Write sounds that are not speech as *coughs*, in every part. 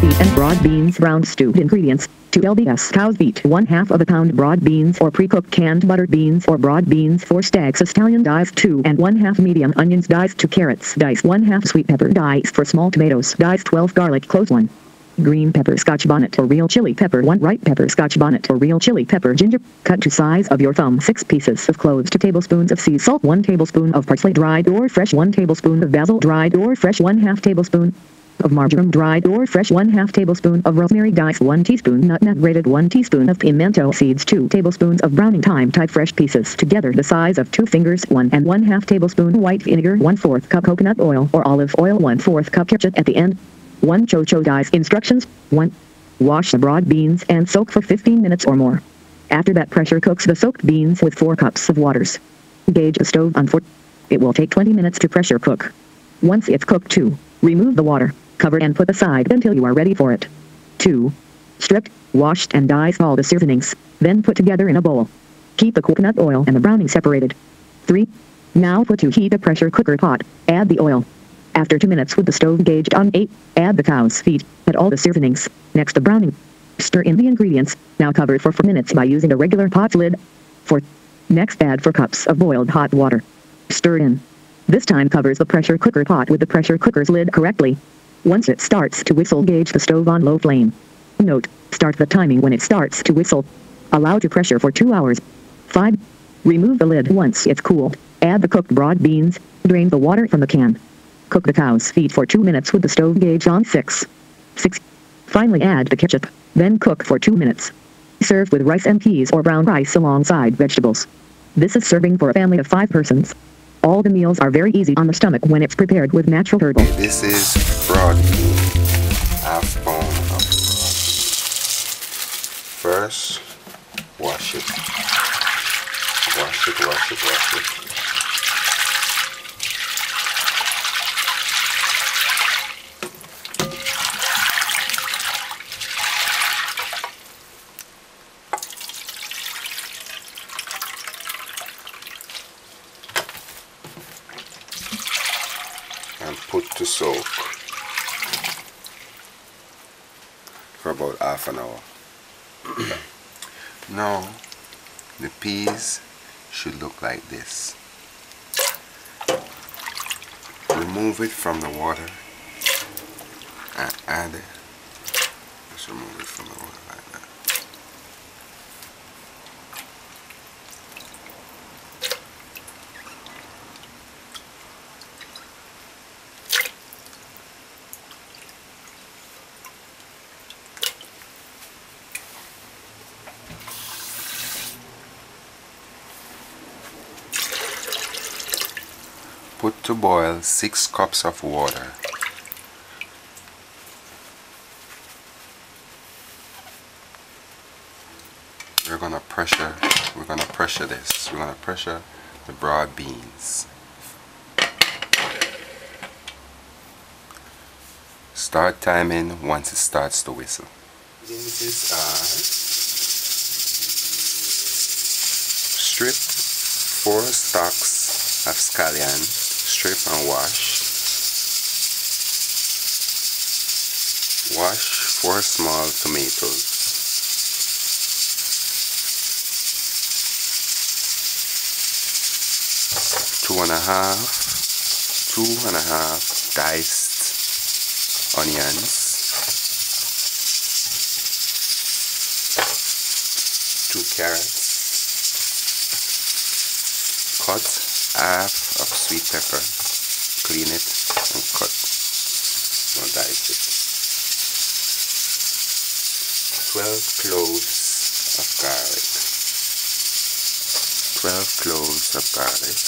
and broad beans brown stewed ingredients. 2 lbs cow's feet 1 half of a pound broad beans or pre-cooked canned buttered beans or broad beans 4 stacks scallion diced 2 and 1 half medium onions diced 2 carrots diced 1 half sweet pepper diced for small tomatoes diced 12 garlic cloves 1 green pepper scotch bonnet or real chili pepper 1 ripe pepper scotch bonnet or real chili pepper ginger cut to size of your thumb 6 pieces of cloves 2 tablespoons of sea salt 1 tablespoon of parsley dried or fresh 1 tablespoon of basil dried or fresh 1 half tablespoon of marjoram dried or fresh 1 half tablespoon of rosemary diced 1 teaspoon nutmeg grated 1 teaspoon of pimento seeds 2 tablespoons of browning thyme type fresh pieces together the size of 2 fingers 1 and 1 half tablespoon white vinegar 1 4th cup coconut oil or olive oil 1 4th cup ketchup at the end 1 chocho dice instructions 1 wash the broad beans and soak for 15 minutes or more. After that pressure cooks the soaked beans with 4 cups of waters. Gauge the stove on 4 it will take 20 minutes to pressure cook. Once it's cooked 2 remove the water Cover and put aside until you are ready for it. 2. Stripped, washed and diced all the seasonings, then put together in a bowl. Keep the coconut oil and the browning separated. 3. Now put to heat a pressure cooker pot, add the oil. After 2 minutes with the stove gauged on 8, add the cow's feet, add all the seasonings, next the browning. Stir in the ingredients, now cover for 4 minutes by using a regular pot lid. 4. Next add 4 cups of boiled hot water. Stir in. This time covers the pressure cooker pot with the pressure cooker's lid correctly. Once it starts to whistle gauge the stove on low flame. Note, start the timing when it starts to whistle. Allow to pressure for 2 hours. 5. Remove the lid once it's cooled. Add the cooked broad beans. Drain the water from the can. Cook the cow's feet for 2 minutes with the stove gauge on 6. 6. Finally add the ketchup. Then cook for 2 minutes. Serve with rice and peas or brown rice alongside vegetables. This is serving for a family of 5 persons. All the meals are very easy on the stomach when it's prepared with natural herbal. This is broad of broad First, wash it. Wash it, wash it, wash it. And put to soak for about half an hour. *coughs* now the peas should look like this. Remove it from the water and add it. Remove it from the water Put to boil 6 cups of water. We're gonna pressure, we're gonna pressure this. We're gonna pressure the broad beans. Start timing once it starts to whistle. This are uh, stripped four stalks of scallion, strip and wash. Wash four small tomatoes. Two and a half, two and a half diced onions. Two carrots. Cut half of sweet pepper, clean it and cut, don't dice it. 12 cloves of garlic. 12 cloves of garlic.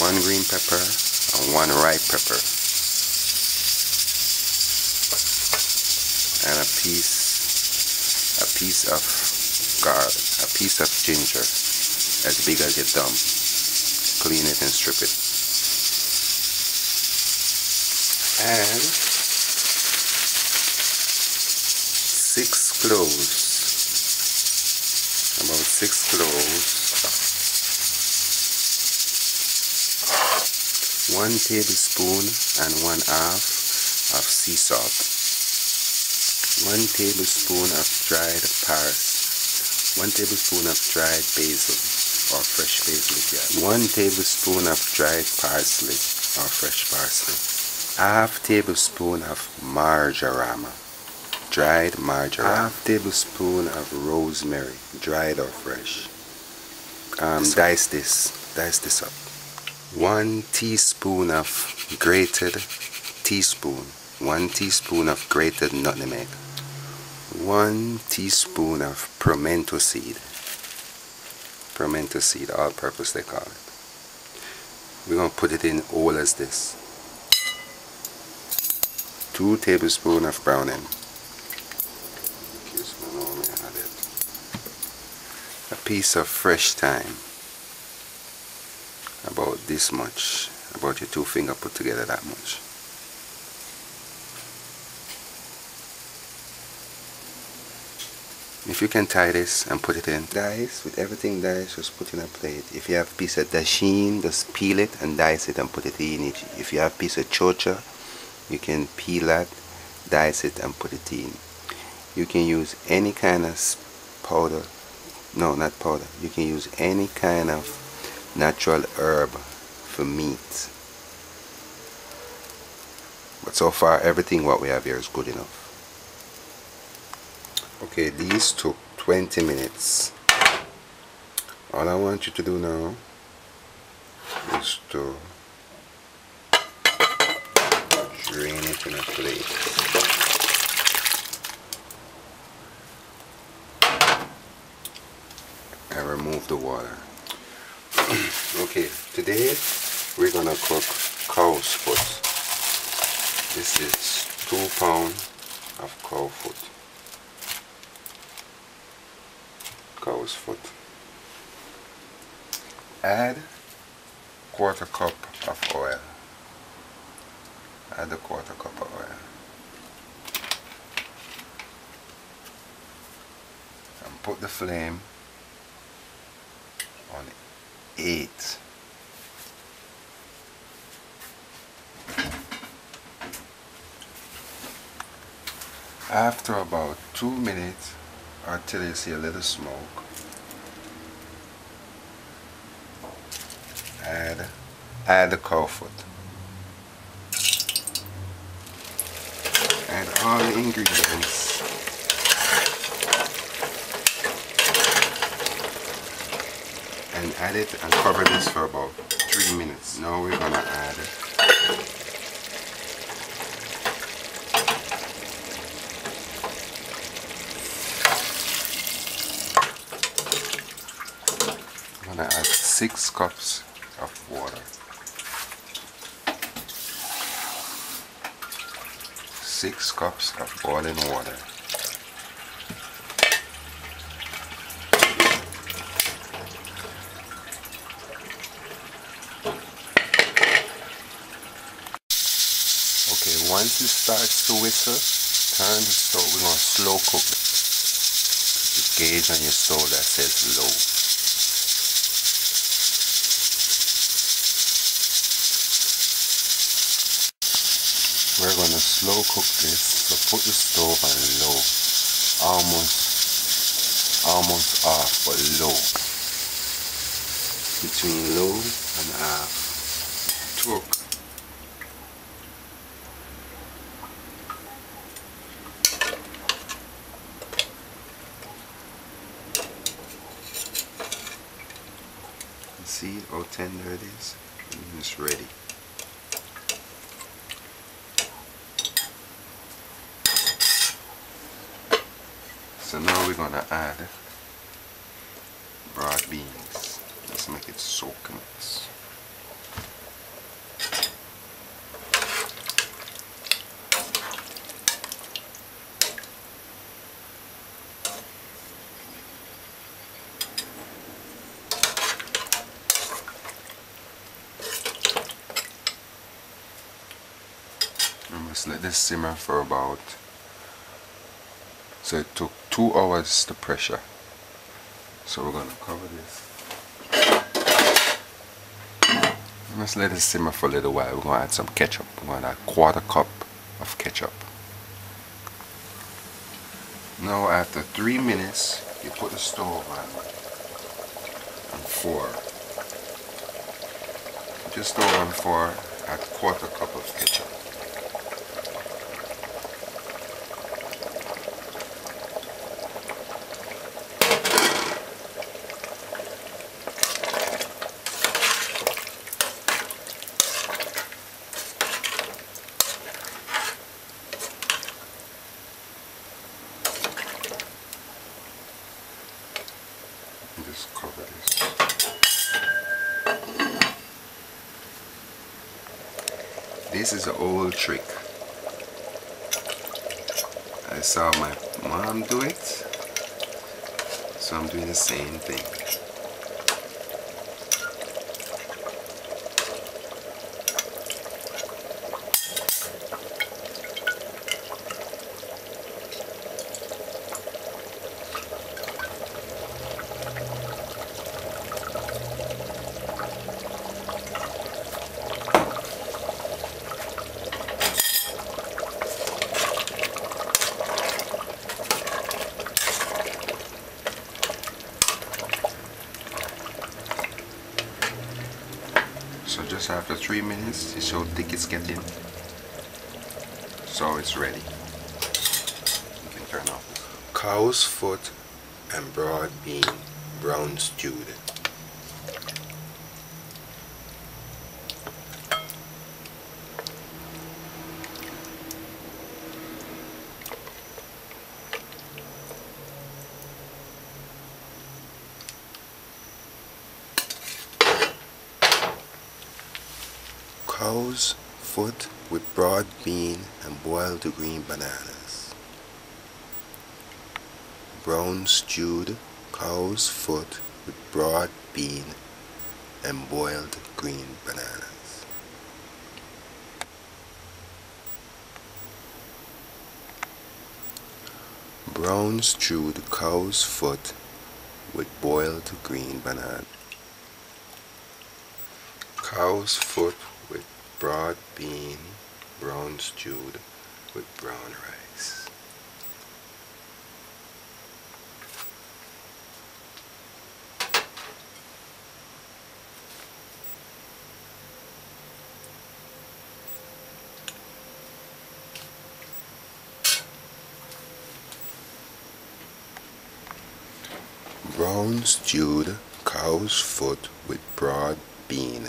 One green pepper and one ripe pepper. And a piece, a piece of garlic, a piece of ginger as big as your thumb. Clean it and strip it. And six cloves, about six cloves, one tablespoon and one half of sea salt one tablespoon of dried parsley one tablespoon of dried basil or fresh basil if you have. One tablespoon of dried parsley or fresh parsley. Half tablespoon of marjoram dried marjoram half tablespoon of rosemary dried or fresh. Um, dice this. Dice this up. One teaspoon of grated teaspoon. One teaspoon of grated nutmeg one teaspoon of pimento seed. Pimento seed all purpose they call it. We're going to put it in all as this. Two tablespoons of browning a piece of fresh thyme. About this much. About your two finger put together that much if you can tie this and put it in. Dice with everything dice just put it in a plate. If you have piece of dasheen just peel it and dice it and put it in if you have piece of chocha you can peel that dice it and put it in. You can use any kind of powder. No not powder. You can use any kind of natural herb for meat. But so far everything what we have here is good enough okay these took 20 minutes. All I want you to do now is to drain it in a plate. And remove the water. *clears throat* Okay today we're gonna cook cow's foot. This is two pound of cow foot cow's foot. Add quarter cup of oil. Add a quarter cup of oil. And put the flame on 8 after about 2 minutes until you see a little smoke. Add add the cow foot. Add all the ingredients. And add it and cover this for about three minutes. Now we're gonna add I'm gonna add six cups of water. Six cups of boiling water. Okay once it starts to whistle turn the stove we're to slow cook. It the gauge on your stove that says low slow cook this. So put the stove on low. Almost almost off but low. Between low and uh, off cook see how tender it is? And it's ready so now we're gonna add broad beans. Let's make it soak it and just let this simmer for about so it took two hours to pressure so we're going to cover this Let's let it simmer for a little while. We're going to add some ketchup. We're going to add quarter cup of ketchup. Now after three minutes, you put the stove on. And four. Just stove on four, a quarter cup of ketchup. just cover this. This is an old trick. I saw my mom do it, so I'm doing the same thing. So just after three minutes, it's how thick it's getting. So it's ready. You can turn off. Cow's foot and broad bean, brown stewed. Cow's foot with broad bean and boiled green bananas. Brown stewed cow's foot with broad bean and boiled green bananas. Brown stewed cow's foot with boiled green banana. Cow's foot broad bean, brown stewed with brown rice. Brown stewed cow's foot with broad bean.